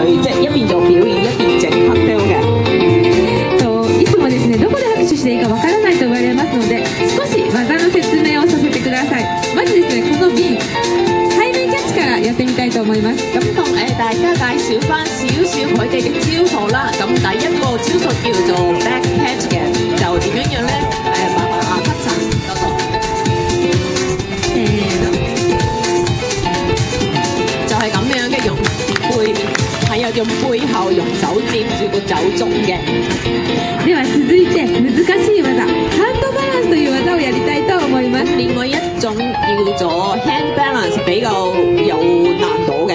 佢即係一邊做表演一邊整 cocktail 嘅。といつもですねどこで拍手していいかわからないと言われますので少し技の説明をさせてくださいまずですねこの瓶背面キャッチからやってみたいと思います咁同誒大家介紹翻少少佢哋嘅招數啦。咁第一还有用背后用手接住个酒盅嘅。では続い難し、另外一种叫做 hand balance，比较有难度嘅。